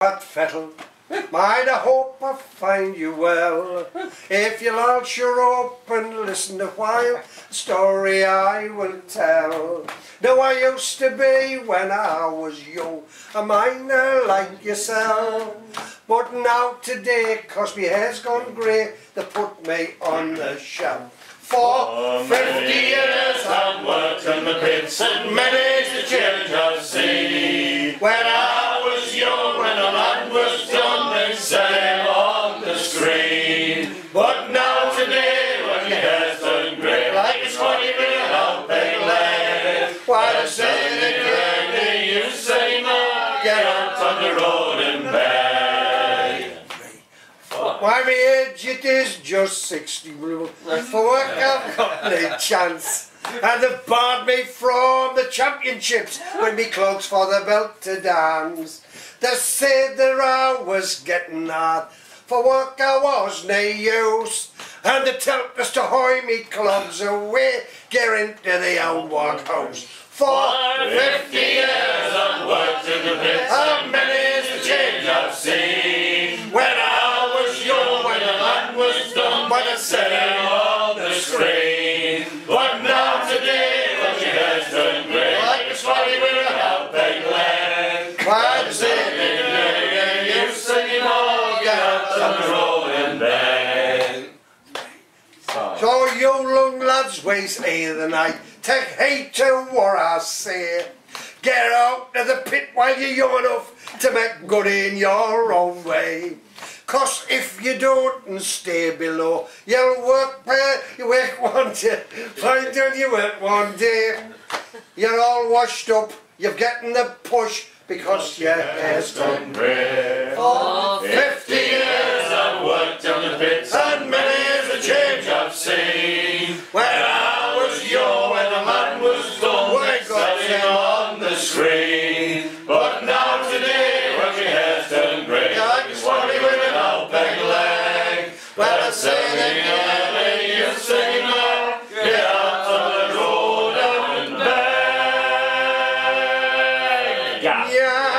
But Fettle, mind I hope I find you well. If you'll sure open, listen a while, story I will tell. Now I used to be when I was young, a miner like yourself. But now today, cause hair's gone grey, they put me on the shelf. For fifty years I've worked in the pits and many's the change I've seen. When I was young, was done, they on the screen. But now today, when hair's done grey, like it's funny leg. Why say the granny, you say no, get on the road and beg. Why me age it is just 60 rule. For work I've got no chance. And they've barred me from the championships when me cloaks for the belt to dance. They said that I was getting hard. For work I was no use. And they tell us to hoy me clubs away, get into the old workhouse. For 50 years I've worked in the pits, and many's the change I've seen. When I was young, when the land was done, when the on the screen. But now today, when your hair's done grey, like it's funny with a helping leg. Why does it you sing all get the road and beg? So you young lads waste a the night, take heed to what I say. Get out of the pit while you're young enough to make good in your own way. Cos if you don't stay below, you'll work, uh, work one day, find out you work one day. You're all washed up, you're getting the push because your hair's done red. For fifty years I've worked on the pits Yeah. yeah.